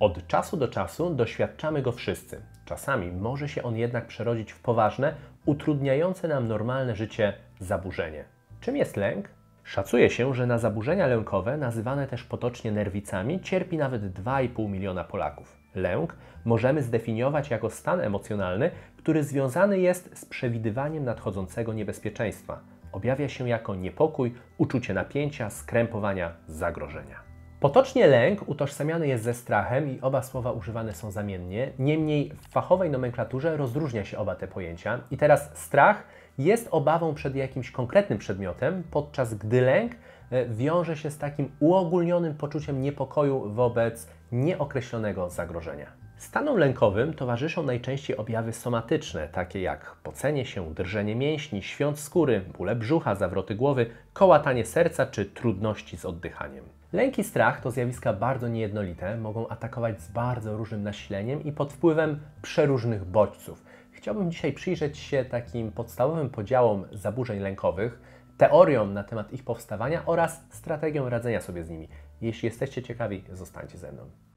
Od czasu do czasu doświadczamy go wszyscy. Czasami może się on jednak przerodzić w poważne, utrudniające nam normalne życie zaburzenie. Czym jest lęk? Szacuje się, że na zaburzenia lękowe, nazywane też potocznie nerwicami, cierpi nawet 2,5 miliona Polaków. Lęk możemy zdefiniować jako stan emocjonalny, który związany jest z przewidywaniem nadchodzącego niebezpieczeństwa. Objawia się jako niepokój, uczucie napięcia, skrępowania, zagrożenia. Potocznie lęk utożsamiany jest ze strachem i oba słowa używane są zamiennie. Niemniej w fachowej nomenklaturze rozróżnia się oba te pojęcia. I teraz strach jest obawą przed jakimś konkretnym przedmiotem, podczas gdy lęk e, wiąże się z takim uogólnionym poczuciem niepokoju wobec nieokreślonego zagrożenia. Stanom lękowym towarzyszą najczęściej objawy somatyczne, takie jak pocenie się, drżenie mięśni, świąt skóry, bóle brzucha, zawroty głowy, kołatanie serca czy trudności z oddychaniem. Lęk i strach to zjawiska bardzo niejednolite, mogą atakować z bardzo różnym nasileniem i pod wpływem przeróżnych bodźców. Chciałbym dzisiaj przyjrzeć się takim podstawowym podziałom zaburzeń lękowych, teoriom na temat ich powstawania oraz strategią radzenia sobie z nimi. Jeśli jesteście ciekawi, zostańcie ze mną.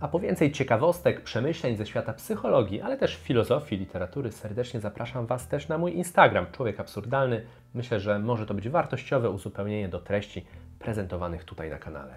A po więcej ciekawostek, przemyśleń ze świata psychologii, ale też filozofii, literatury, serdecznie zapraszam Was też na mój Instagram, Człowiek Absurdalny. Myślę, że może to być wartościowe uzupełnienie do treści prezentowanych tutaj na kanale.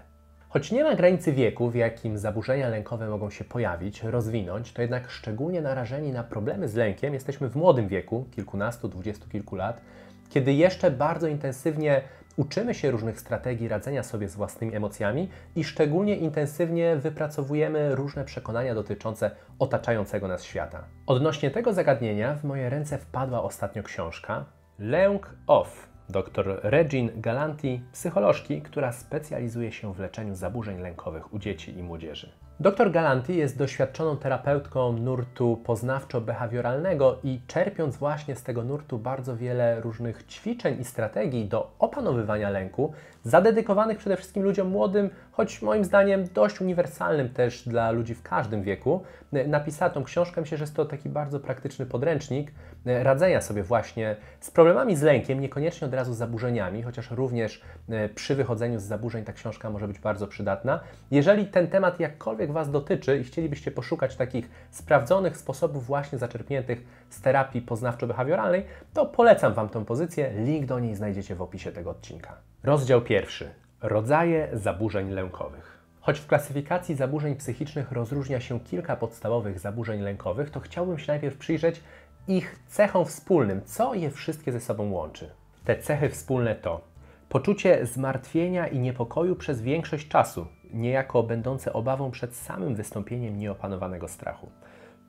Choć nie ma granicy wieku, w jakim zaburzenia lękowe mogą się pojawić, rozwinąć, to jednak szczególnie narażeni na problemy z lękiem jesteśmy w młodym wieku, kilkunastu, dwudziestu kilku lat, kiedy jeszcze bardzo intensywnie uczymy się różnych strategii radzenia sobie z własnymi emocjami i szczególnie intensywnie wypracowujemy różne przekonania dotyczące otaczającego nas świata. Odnośnie tego zagadnienia w moje ręce wpadła ostatnio książka Lęk Off dr Regine Galanti, psycholożki, która specjalizuje się w leczeniu zaburzeń lękowych u dzieci i młodzieży. Dr Galanti jest doświadczoną terapeutką nurtu poznawczo-behawioralnego i czerpiąc właśnie z tego nurtu bardzo wiele różnych ćwiczeń i strategii do opanowywania lęku, zadedykowanych przede wszystkim ludziom młodym, choć moim zdaniem dość uniwersalnym też dla ludzi w każdym wieku, napisała tą książkę. Myślę, że jest to taki bardzo praktyczny podręcznik radzenia sobie właśnie z problemami z lękiem, niekoniecznie od razu z zaburzeniami, chociaż również e, przy wychodzeniu z zaburzeń ta książka może być bardzo przydatna. Jeżeli ten temat jakkolwiek Was dotyczy i chcielibyście poszukać takich sprawdzonych sposobów właśnie zaczerpniętych z terapii poznawczo-behawioralnej, to polecam Wam tę pozycję. Link do niej znajdziecie w opisie tego odcinka. Rozdział pierwszy. Rodzaje zaburzeń lękowych. Choć w klasyfikacji zaburzeń psychicznych rozróżnia się kilka podstawowych zaburzeń lękowych, to chciałbym się najpierw przyjrzeć ich cechom wspólnym, co je wszystkie ze sobą łączy. Te cechy wspólne to poczucie zmartwienia i niepokoju przez większość czasu, niejako będące obawą przed samym wystąpieniem nieopanowanego strachu.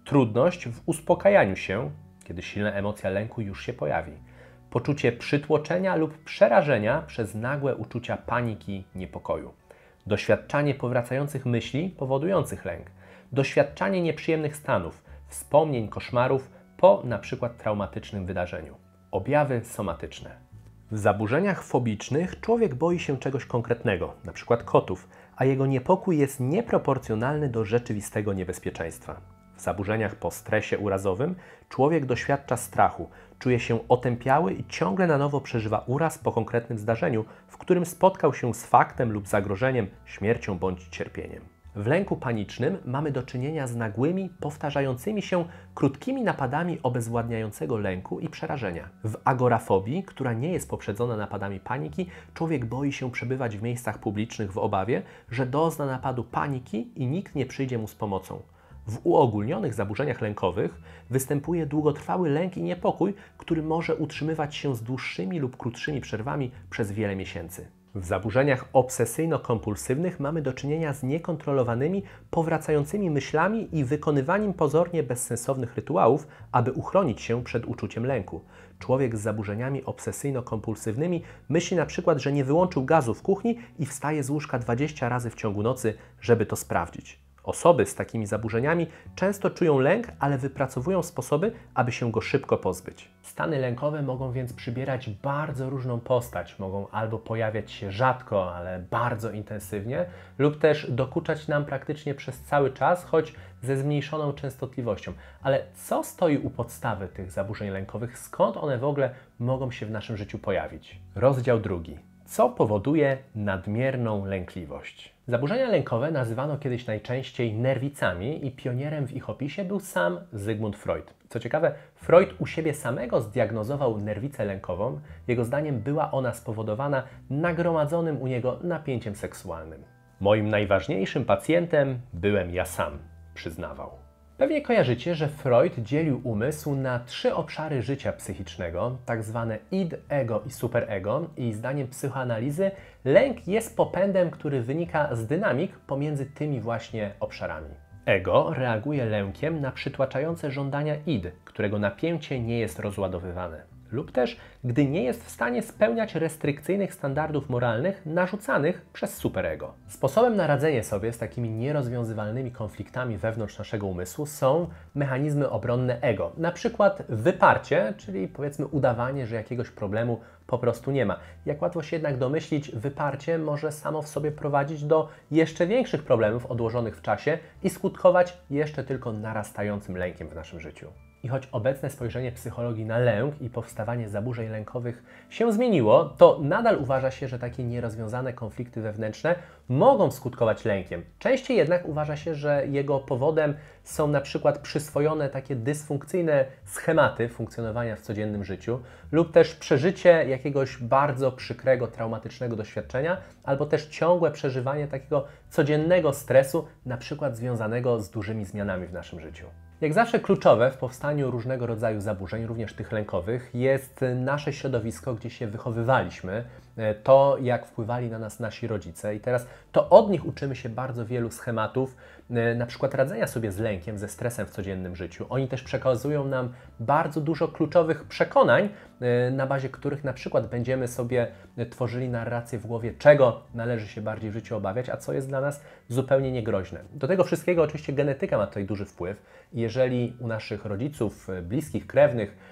Trudność w uspokajaniu się, kiedy silna emocja lęku już się pojawi. Poczucie przytłoczenia lub przerażenia przez nagłe uczucia paniki, niepokoju. Doświadczanie powracających myśli powodujących lęk. Doświadczanie nieprzyjemnych stanów, wspomnień, koszmarów po przykład traumatycznym wydarzeniu. Objawy somatyczne. W zaburzeniach fobicznych człowiek boi się czegoś konkretnego, przykład kotów, a jego niepokój jest nieproporcjonalny do rzeczywistego niebezpieczeństwa. W zaburzeniach po stresie urazowym człowiek doświadcza strachu, czuje się otępiały i ciągle na nowo przeżywa uraz po konkretnym zdarzeniu, w którym spotkał się z faktem lub zagrożeniem, śmiercią bądź cierpieniem. W lęku panicznym mamy do czynienia z nagłymi, powtarzającymi się krótkimi napadami obezwładniającego lęku i przerażenia. W agorafobii, która nie jest poprzedzona napadami paniki, człowiek boi się przebywać w miejscach publicznych w obawie, że dozna napadu paniki i nikt nie przyjdzie mu z pomocą. W uogólnionych zaburzeniach lękowych występuje długotrwały lęk i niepokój, który może utrzymywać się z dłuższymi lub krótszymi przerwami przez wiele miesięcy. W zaburzeniach obsesyjno-kompulsywnych mamy do czynienia z niekontrolowanymi, powracającymi myślami i wykonywaniem pozornie bezsensownych rytuałów, aby uchronić się przed uczuciem lęku. Człowiek z zaburzeniami obsesyjno-kompulsywnymi myśli na przykład, że nie wyłączył gazu w kuchni i wstaje z łóżka 20 razy w ciągu nocy, żeby to sprawdzić. Osoby z takimi zaburzeniami często czują lęk, ale wypracowują sposoby, aby się go szybko pozbyć. Stany lękowe mogą więc przybierać bardzo różną postać. Mogą albo pojawiać się rzadko, ale bardzo intensywnie, lub też dokuczać nam praktycznie przez cały czas, choć ze zmniejszoną częstotliwością. Ale co stoi u podstawy tych zaburzeń lękowych? Skąd one w ogóle mogą się w naszym życiu pojawić? Rozdział drugi. Co powoduje nadmierną lękliwość? Zaburzenia lękowe nazywano kiedyś najczęściej nerwicami i pionierem w ich opisie był sam Zygmunt Freud. Co ciekawe, Freud u siebie samego zdiagnozował nerwicę lękową. Jego zdaniem była ona spowodowana nagromadzonym u niego napięciem seksualnym. Moim najważniejszym pacjentem byłem ja sam, przyznawał. Pewnie kojarzycie, że Freud dzielił umysł na trzy obszary życia psychicznego, tak zwane id, ego i superego i zdaniem psychoanalizy lęk jest popędem, który wynika z dynamik pomiędzy tymi właśnie obszarami. Ego reaguje lękiem na przytłaczające żądania id, którego napięcie nie jest rozładowywane lub też gdy nie jest w stanie spełniać restrykcyjnych standardów moralnych narzucanych przez superego. Sposobem na radzenie sobie z takimi nierozwiązywalnymi konfliktami wewnątrz naszego umysłu są mechanizmy obronne ego. Na przykład wyparcie, czyli powiedzmy udawanie, że jakiegoś problemu po prostu nie ma. Jak łatwo się jednak domyślić, wyparcie może samo w sobie prowadzić do jeszcze większych problemów odłożonych w czasie i skutkować jeszcze tylko narastającym lękiem w naszym życiu. I choć obecne spojrzenie psychologii na lęk i powstawanie zaburzeń lękowych się zmieniło, to nadal uważa się, że takie nierozwiązane konflikty wewnętrzne mogą skutkować lękiem. Częściej jednak uważa się, że jego powodem są na przykład przyswojone takie dysfunkcyjne schematy funkcjonowania w codziennym życiu lub też przeżycie jakiegoś bardzo przykrego, traumatycznego doświadczenia, albo też ciągłe przeżywanie takiego codziennego stresu, na przykład związanego z dużymi zmianami w naszym życiu. Jak zawsze kluczowe w powstaniu różnego rodzaju zaburzeń, również tych lękowych, jest nasze środowisko, gdzie się wychowywaliśmy, to jak wpływali na nas nasi rodzice. I teraz to od nich uczymy się bardzo wielu schematów, e, na przykład radzenia sobie z lękiem, ze stresem w codziennym życiu. Oni też przekazują nam bardzo dużo kluczowych przekonań, e, na bazie których na przykład będziemy sobie tworzyli narrację w głowie, czego należy się bardziej w życiu obawiać, a co jest dla nas zupełnie niegroźne. Do tego wszystkiego oczywiście genetyka ma tutaj duży wpływ. Jeżeli u naszych rodziców, bliskich, krewnych, E,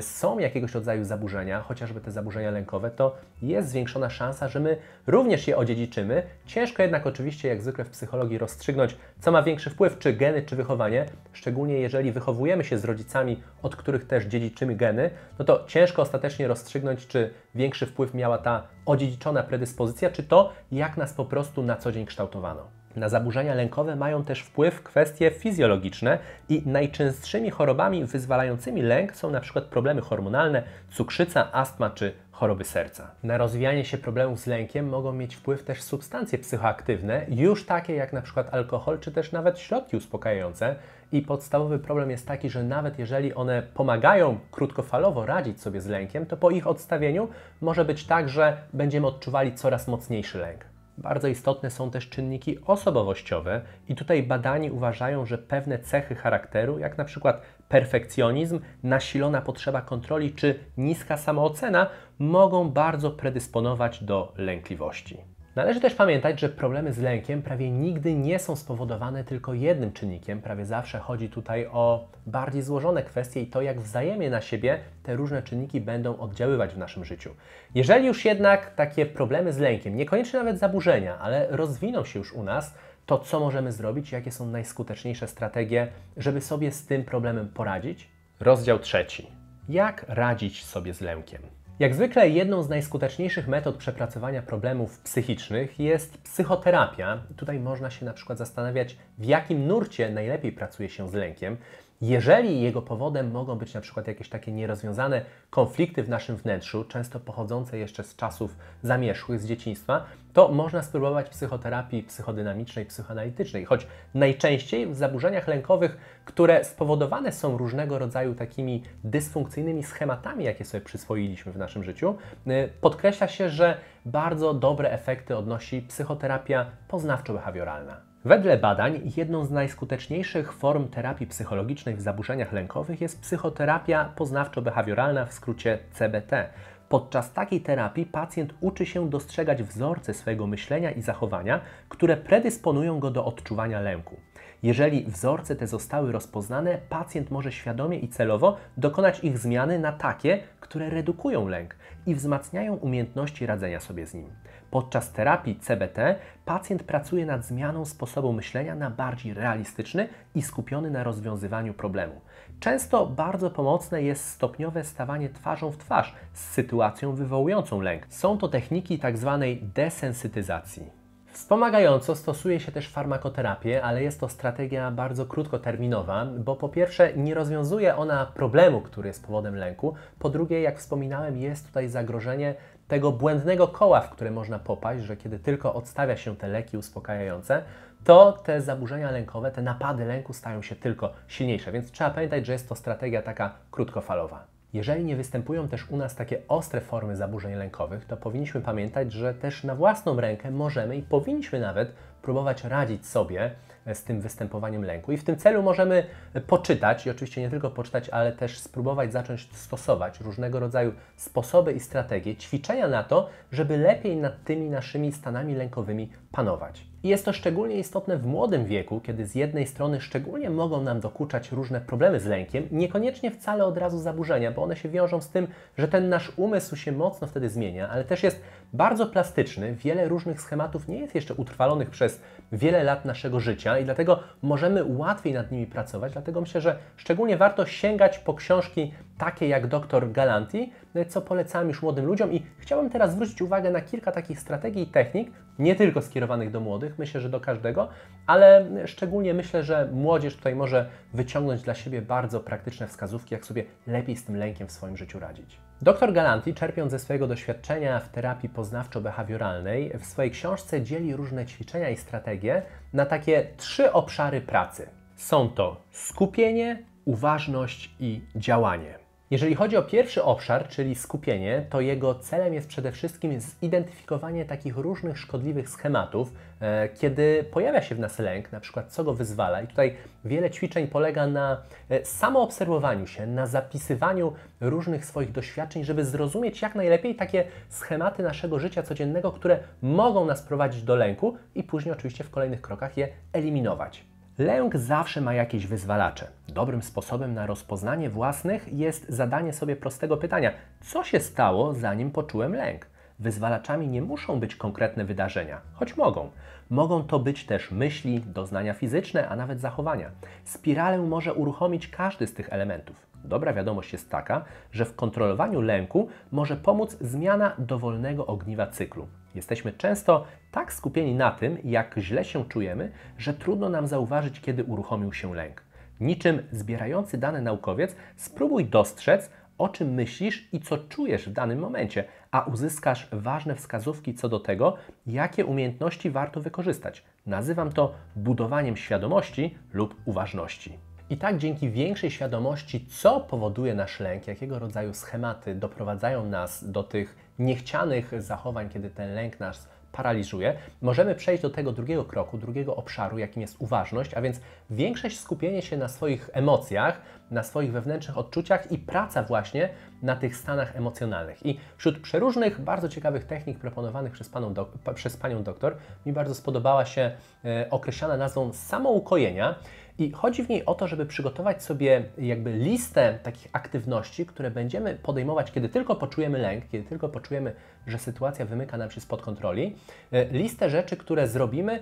są jakiegoś rodzaju zaburzenia, chociażby te zaburzenia lękowe, to jest zwiększona szansa, że my również je odziedziczymy. Ciężko jednak oczywiście, jak zwykle w psychologii, rozstrzygnąć, co ma większy wpływ, czy geny, czy wychowanie. Szczególnie jeżeli wychowujemy się z rodzicami, od których też dziedziczymy geny, no to ciężko ostatecznie rozstrzygnąć, czy większy wpływ miała ta odziedziczona predyspozycja, czy to, jak nas po prostu na co dzień kształtowano. Na zaburzenia lękowe mają też wpływ kwestie fizjologiczne i najczęstszymi chorobami wyzwalającymi lęk są np. problemy hormonalne, cukrzyca, astma czy choroby serca. Na rozwijanie się problemów z lękiem mogą mieć wpływ też substancje psychoaktywne, już takie jak np. alkohol czy też nawet środki uspokajające. I podstawowy problem jest taki, że nawet jeżeli one pomagają krótkofalowo radzić sobie z lękiem, to po ich odstawieniu może być tak, że będziemy odczuwali coraz mocniejszy lęk. Bardzo istotne są też czynniki osobowościowe i tutaj badani uważają, że pewne cechy charakteru, jak na przykład perfekcjonizm, nasilona potrzeba kontroli czy niska samoocena, mogą bardzo predysponować do lękliwości. Należy też pamiętać, że problemy z lękiem prawie nigdy nie są spowodowane tylko jednym czynnikiem. Prawie zawsze chodzi tutaj o bardziej złożone kwestie i to, jak wzajemnie na siebie te różne czynniki będą oddziaływać w naszym życiu. Jeżeli już jednak takie problemy z lękiem, niekoniecznie nawet zaburzenia, ale rozwiną się już u nas, to co możemy zrobić, jakie są najskuteczniejsze strategie, żeby sobie z tym problemem poradzić? Rozdział trzeci. Jak radzić sobie z lękiem? Jak zwykle jedną z najskuteczniejszych metod przepracowania problemów psychicznych jest psychoterapia. Tutaj można się na przykład zastanawiać, w jakim nurcie najlepiej pracuje się z lękiem. Jeżeli jego powodem mogą być na przykład jakieś takie nierozwiązane konflikty w naszym wnętrzu, często pochodzące jeszcze z czasów zamierzchłych, z dzieciństwa, to można spróbować psychoterapii psychodynamicznej, psychoanalitycznej, choć najczęściej w zaburzeniach lękowych, które spowodowane są różnego rodzaju takimi dysfunkcyjnymi schematami, jakie sobie przyswoiliśmy w naszym życiu, y, podkreśla się, że bardzo dobre efekty odnosi psychoterapia poznawczo-behawioralna. Wedle badań jedną z najskuteczniejszych form terapii psychologicznej w zaburzeniach lękowych jest psychoterapia poznawczo-behawioralna, w skrócie CBT. Podczas takiej terapii pacjent uczy się dostrzegać wzorce swojego myślenia i zachowania, które predysponują go do odczuwania lęku. Jeżeli wzorce te zostały rozpoznane, pacjent może świadomie i celowo dokonać ich zmiany na takie, które redukują lęk i wzmacniają umiejętności radzenia sobie z nim. Podczas terapii CBT pacjent pracuje nad zmianą sposobu myślenia na bardziej realistyczny i skupiony na rozwiązywaniu problemu. Często bardzo pomocne jest stopniowe stawanie twarzą w twarz z sytuacją wywołującą lęk. Są to techniki tzw. Tak desensytyzacji. Wspomagająco stosuje się też farmakoterapię, ale jest to strategia bardzo krótkoterminowa, bo po pierwsze nie rozwiązuje ona problemu, który jest powodem lęku, po drugie, jak wspominałem, jest tutaj zagrożenie tego błędnego koła, w które można popaść, że kiedy tylko odstawia się te leki uspokajające, to te zaburzenia lękowe, te napady lęku stają się tylko silniejsze. Więc trzeba pamiętać, że jest to strategia taka krótkofalowa. Jeżeli nie występują też u nas takie ostre formy zaburzeń lękowych, to powinniśmy pamiętać, że też na własną rękę możemy i powinniśmy nawet próbować radzić sobie z tym występowaniem lęku. I w tym celu możemy poczytać, i oczywiście nie tylko poczytać, ale też spróbować zacząć stosować różnego rodzaju sposoby i strategie, ćwiczenia na to, żeby lepiej nad tymi naszymi stanami lękowymi panować. I jest to szczególnie istotne w młodym wieku, kiedy z jednej strony szczególnie mogą nam dokuczać różne problemy z lękiem, niekoniecznie wcale od razu zaburzenia, bo one się wiążą z tym, że ten nasz umysł się mocno wtedy zmienia, ale też jest bardzo plastyczny. Wiele różnych schematów nie jest jeszcze utrwalonych przez wiele lat naszego życia i dlatego możemy łatwiej nad nimi pracować. Dlatego myślę, że szczególnie warto sięgać po książki takie jak dr Galanti, co polecam już młodym ludziom i chciałbym teraz zwrócić uwagę na kilka takich strategii i technik, nie tylko skierowanych do młodych, myślę, że do każdego, ale szczególnie myślę, że młodzież tutaj może wyciągnąć dla siebie bardzo praktyczne wskazówki, jak sobie lepiej z tym lękiem w swoim życiu radzić. Dr Galanti, czerpiąc ze swojego doświadczenia w terapii poznawczo-behawioralnej, w swojej książce dzieli różne ćwiczenia i strategie na takie trzy obszary pracy. Są to skupienie, uważność i działanie. Jeżeli chodzi o pierwszy obszar, czyli skupienie, to jego celem jest przede wszystkim zidentyfikowanie takich różnych szkodliwych schematów, e, kiedy pojawia się w nas lęk, na przykład co go wyzwala. I tutaj wiele ćwiczeń polega na e, samoobserwowaniu się, na zapisywaniu różnych swoich doświadczeń, żeby zrozumieć jak najlepiej takie schematy naszego życia codziennego, które mogą nas prowadzić do lęku i później oczywiście w kolejnych krokach je eliminować. Lęk zawsze ma jakieś wyzwalacze. Dobrym sposobem na rozpoznanie własnych jest zadanie sobie prostego pytania: co się stało, zanim poczułem lęk? Wyzwalaczami nie muszą być konkretne wydarzenia, choć mogą. Mogą to być też myśli, doznania fizyczne, a nawet zachowania. Spiralę może uruchomić każdy z tych elementów. Dobra wiadomość jest taka, że w kontrolowaniu lęku może pomóc zmiana dowolnego ogniwa cyklu. Jesteśmy często tak skupieni na tym, jak źle się czujemy, że trudno nam zauważyć, kiedy uruchomił się lęk. Niczym zbierający dane naukowiec, spróbuj dostrzec, o czym myślisz i co czujesz w danym momencie, a uzyskasz ważne wskazówki co do tego, jakie umiejętności warto wykorzystać. Nazywam to budowaniem świadomości lub uważności. I tak dzięki większej świadomości, co powoduje nasz lęk, jakiego rodzaju schematy doprowadzają nas do tych niechcianych zachowań, kiedy ten lęk nas paraliżuje, możemy przejść do tego drugiego kroku, drugiego obszaru, jakim jest uważność, a więc większość skupienie się na swoich emocjach, na swoich wewnętrznych odczuciach i praca właśnie na tych stanach emocjonalnych. I wśród przeróżnych, bardzo ciekawych technik proponowanych przez, paną przez panią doktor, mi bardzo spodobała się e, określana nazwą samoukojenia. I chodzi w niej o to, żeby przygotować sobie jakby listę takich aktywności, które będziemy podejmować, kiedy tylko poczujemy lęk, kiedy tylko poczujemy, że sytuacja wymyka nam się spod kontroli. E, listę rzeczy, które zrobimy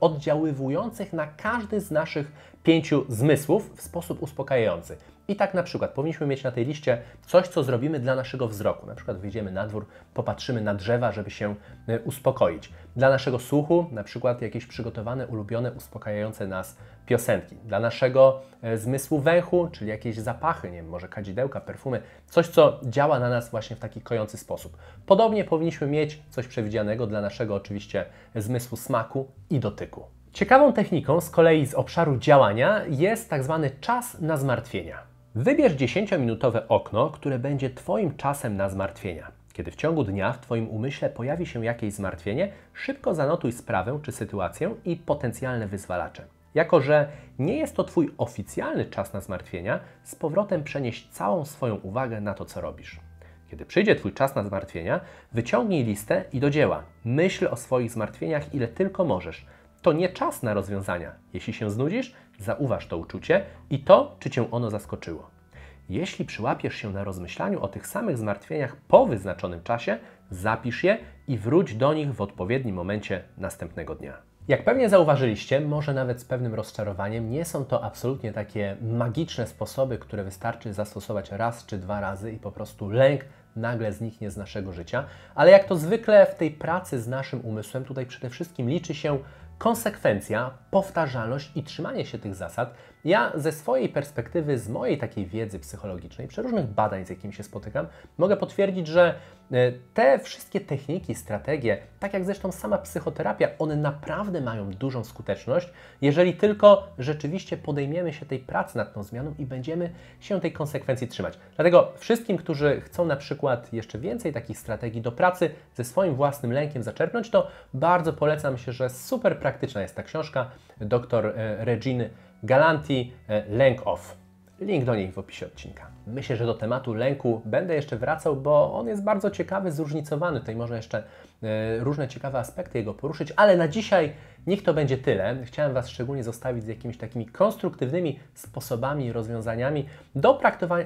oddziaływujących na każdy z naszych pięciu zmysłów w sposób uspokajający. I tak na przykład powinniśmy mieć na tej liście coś, co zrobimy dla naszego wzroku. Na przykład wyjdziemy na dwór, popatrzymy na drzewa, żeby się e, uspokoić. Dla naszego słuchu, na przykład jakieś przygotowane, ulubione, uspokajające nas piosenki. Dla naszego e, zmysłu węchu, czyli jakieś zapachy, nie wiem, może kadzidełka, perfumy, coś, co działa na nas właśnie w taki kojący sposób. Podobnie powinniśmy mieć coś przewidzianego dla naszego oczywiście zmysłu smaku i dotyku. Ciekawą techniką z kolei z obszaru działania jest tak zwany czas na zmartwienia. Wybierz 10-minutowe okno, które będzie Twoim czasem na zmartwienia. Kiedy w ciągu dnia w Twoim umyśle pojawi się jakieś zmartwienie, szybko zanotuj sprawę czy sytuację i potencjalne wyzwalacze. Jako, że nie jest to Twój oficjalny czas na zmartwienia, z powrotem przenieś całą swoją uwagę na to, co robisz. Kiedy przyjdzie Twój czas na zmartwienia, wyciągnij listę i do dzieła. Myśl o swoich zmartwieniach ile tylko możesz. To nie czas na rozwiązania. Jeśli się znudzisz, zauważ to uczucie i to, czy Cię ono zaskoczyło. Jeśli przyłapiesz się na rozmyślaniu o tych samych zmartwieniach po wyznaczonym czasie, zapisz je i wróć do nich w odpowiednim momencie następnego dnia. Jak pewnie zauważyliście, może nawet z pewnym rozczarowaniem, nie są to absolutnie takie magiczne sposoby, które wystarczy zastosować raz czy dwa razy i po prostu lęk nagle zniknie z naszego życia. Ale jak to zwykle w tej pracy z naszym umysłem, tutaj przede wszystkim liczy się konsekwencja, powtarzalność i trzymanie się tych zasad. Ja ze swojej perspektywy, z mojej takiej wiedzy psychologicznej, przeróżnych badań, z jakimi się spotykam, mogę potwierdzić, że e, te wszystkie techniki, strategie, tak jak zresztą sama psychoterapia, one naprawdę mają dużą skuteczność, jeżeli tylko rzeczywiście podejmiemy się tej pracy nad tą zmianą i będziemy się tej konsekwencji trzymać. Dlatego wszystkim, którzy chcą na przykład jeszcze więcej takich strategii do pracy ze swoim własnym lękiem zaczerpnąć, to bardzo polecam się, że super praktyczna jest ta książka dr e, Reginy Galanti e, Lęk Off. Link do niej w opisie odcinka. Myślę, że do tematu lęku będę jeszcze wracał, bo on jest bardzo ciekawy, zróżnicowany. Tutaj może jeszcze e, różne ciekawe aspekty jego poruszyć, ale na dzisiaj niech to będzie tyle. Chciałem Was szczególnie zostawić z jakimiś takimi konstruktywnymi sposobami, rozwiązaniami do,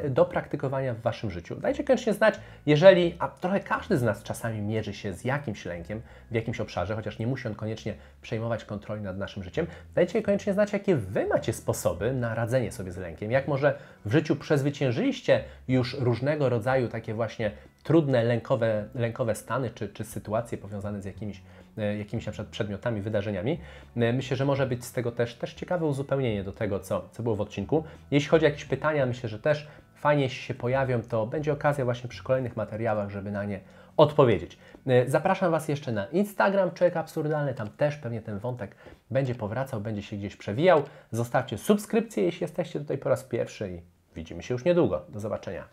do praktykowania w Waszym życiu. Dajcie koniecznie znać, jeżeli, a trochę każdy z nas czasami mierzy się z jakimś lękiem w jakimś obszarze, chociaż nie musi on koniecznie przejmować kontroli nad naszym życiem. Dajcie koniecznie znać, jakie Wy macie sposoby na radzenie sobie z lękiem, jak może w życiu przezwyciężyliście już różnego rodzaju takie właśnie trudne lękowe, lękowe stany czy, czy sytuacje powiązane z jakimiś, jakimiś na przykład przedmiotami, wydarzeniami. E, myślę, że może być z tego też, też ciekawe uzupełnienie do tego, co, co było w odcinku. Jeśli chodzi o jakieś pytania, myślę, że też fajnie, się pojawią, to będzie okazja właśnie przy kolejnych materiałach, żeby na nie odpowiedzieć. E, zapraszam Was jeszcze na Instagram Człowiek Absurdalny, tam też pewnie ten wątek będzie powracał, będzie się gdzieś przewijał. Zostawcie subskrypcję, jeśli jesteście tutaj po raz pierwszy i widzimy się już niedługo. Do zobaczenia.